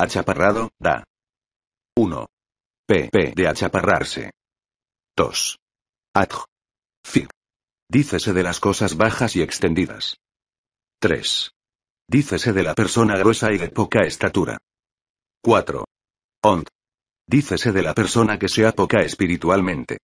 Achaparrado, da. 1. PP de achaparrarse. 2. Adj. Fi. Dícese de las cosas bajas y extendidas. 3. Dícese de la persona gruesa y de poca estatura. 4. Ont. Dícese de la persona que sea poca espiritualmente.